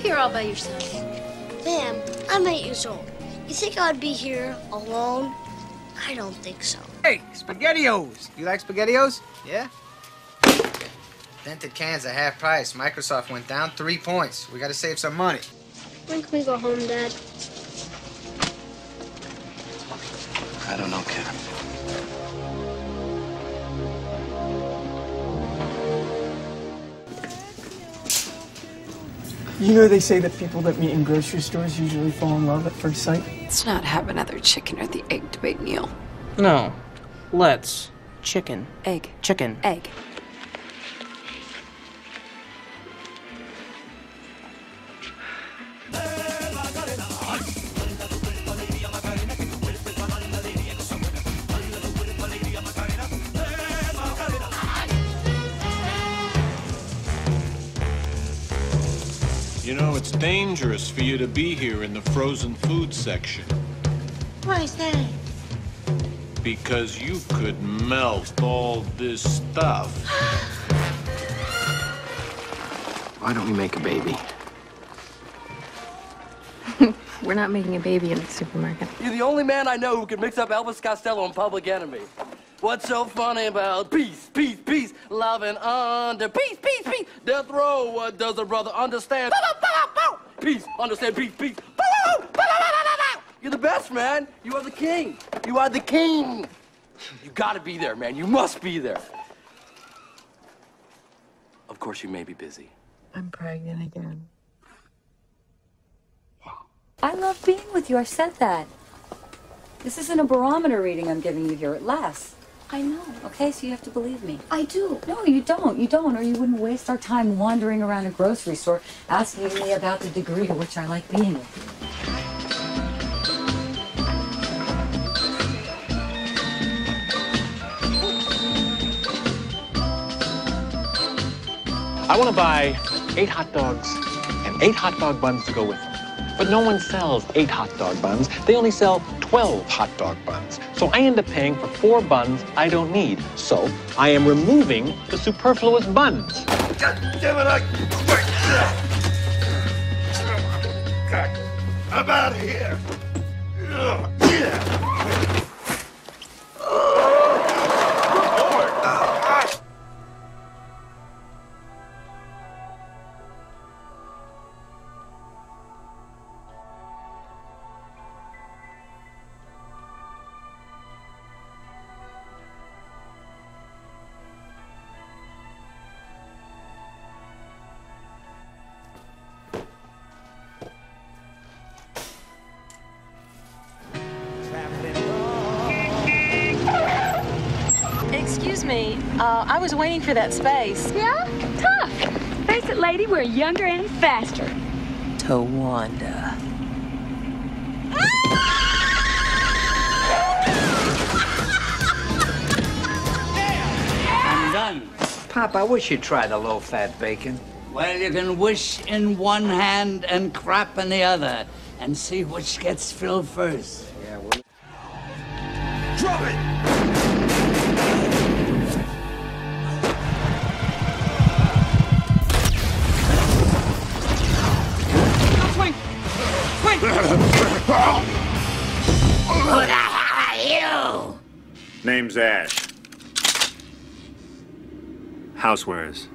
Are you here all by yourself? Ma'am, I'm eight years old. You think I'd be here alone? I don't think so. Hey, SpaghettiOs. You like SpaghettiOs? Yeah? Dented cans at half price. Microsoft went down three points. We gotta save some money. When can we go home, Dad? I don't know, kid. You know they say that people that meet in grocery stores usually fall in love at first sight? Let's not have another chicken or the egg debate, Neil. No. Let's. Chicken. Egg. Chicken. Egg. You know, it's dangerous for you to be here in the frozen food section Why is that? because you could melt all this stuff. Why don't we make a baby? We're not making a baby in the supermarket. You're the only man I know who can mix up Elvis Costello and Public Enemy. What's so funny about peace, peace, peace, love and under peace, peace, peace, death row? What does a brother understand? Peace, understand peace, peace. You're the best, man. You are the king. You are the king. You gotta be there, man. You must be there. Of course, you may be busy. I'm pregnant again. I love being with you. I've said that. This isn't a barometer reading I'm giving you here. It lasts. I know. Okay, so you have to believe me. I do. No, you don't. You don't, or you wouldn't waste our time wandering around a grocery store asking me about the degree to which I like being with you. I want to buy eight hot dogs and eight hot dog buns to go with them. But no one sells eight hot dog buns. They only sell 12 hot dog buns. So I end up paying for four buns I don't need. So I am removing the superfluous buns. God damn it. I'm out of here. Me, uh, I was waiting for that space. Yeah? Tough. Face it, lady, we're younger and faster. Towanda. I'm done. Pop, I wish you'd try the low-fat bacon. Well, you can wish in one hand and crap in the other, and see which gets filled first. Yeah, well. Drop it! Who the hell are you? Name's Ash. Housewares.